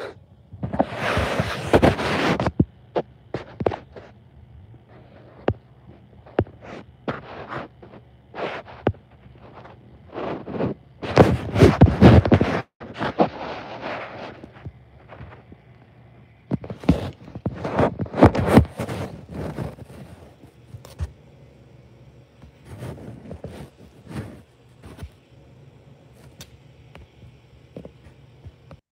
you